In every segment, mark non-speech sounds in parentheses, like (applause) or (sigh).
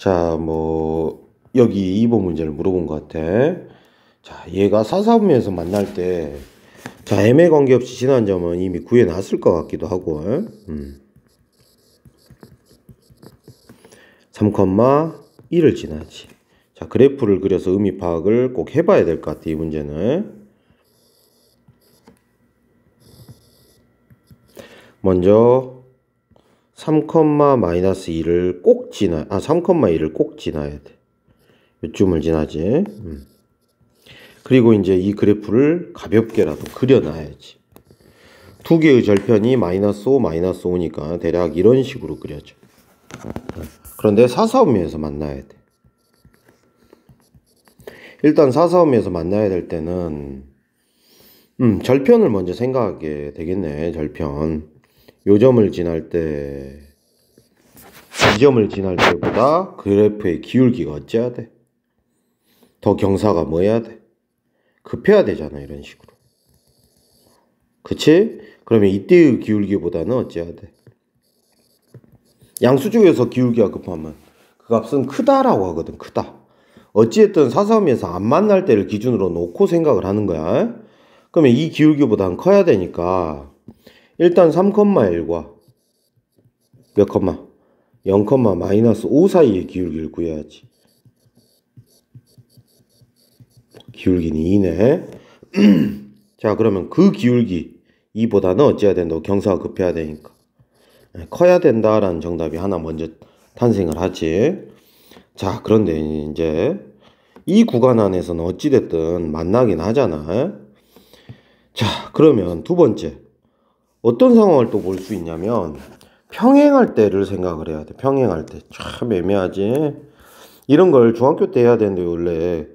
자, 뭐, 여기 2번 문제를 물어본 것 같아. 자, 얘가 사사분면에서 만날 때, 자, 애매 관계없이 지난 점은 이미 구해놨을 것 같기도 하고, 음. 3,1을 지나지. 자, 그래프를 그려서 의미 파악을 꼭 해봐야 될 것 같아, 이 문제는. 먼저 3,-2를 꼭 지나, 아, 3,2를 꼭 지나야 돼. 요쯤을 지나지. 음. 그리고 이제 이 그래프를 가볍게라도 그려놔야지. 두 개의 절편이 마이너스 5, 마이너스 5니까 대략 이런 식으로 그려져. 그런데 사사음에서 만나야 돼. 일단 사사음에서 만나야 될 때는 음, 절편을 먼저 생각하게 되겠네. 절편. 요 점을 지날 때, 이 점을 지날 때보다 그래프의 기울기가 어째야 돼? 더 경사가 뭐 해야 돼? 급해야 되잖아, 이런 식으로. 그치? 그러면 이때의 기울기보다는 어째야 돼? 양수 중에서 기울기가 급하면 그 값은 크다라고 하거든, 크다. 어찌됐든 사사음에서 안 만날 때를 기준으로 놓고 생각을 하는 거야. 그러면 이 기울기보다는 커야 되니까 일단 3,1과 몇 컴마? 0, 마이너스 5 사이의 기울기를 구해야지. 기울기는 2네. (clears throat) 자, 그러면 그 기울기 2보다는 어찌해야 된다 경사가 급해야 되니까. 네, 커야 된다라는 정답이 하나 먼저 탄생을 하지. 자, 그런데 이제 이 구간 안에서는 어찌됐든 만나긴 하잖아. 자, 그러면 두 번째. 어떤 상황을 또 볼 수 있냐면 평행할 때를 생각을 해야 돼. 평행할 때. 참 애매하지. 이런 걸 중학교 때 해야 되는데 원래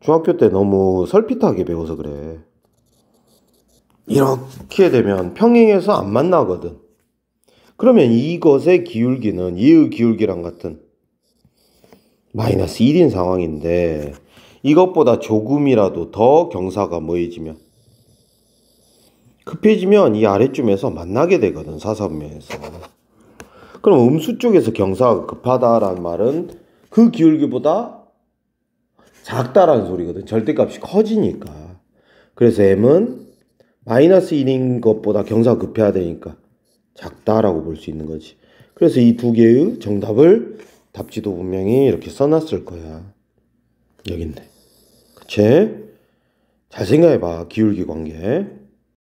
중학교 때 너무 설핏하게 배워서 그래. 이렇게 되면 평행해서 안 만나거든. 그러면 이것의 기울기는 이의 기울기랑 같은 마이너스 1인 상황인데 이것보다 조금이라도 더 경사가 모여지면 급해지면 이 아래쯤에서 만나게 되거든 사선면에서. 그럼 음수 쪽에서 경사가 급하다라는 말은 그 기울기보다 작다라는 소리거든. 절대값이 커지니까. 그래서 m은 마이너스 1인 것보다 경사가 급해야 되니까 작다라고 볼 수 있는 거지. 그래서 이 두 개의 정답을 답지도 분명히 이렇게 써놨을 거야. 여기 있네. 그치? 잘 생각해봐 기울기 관계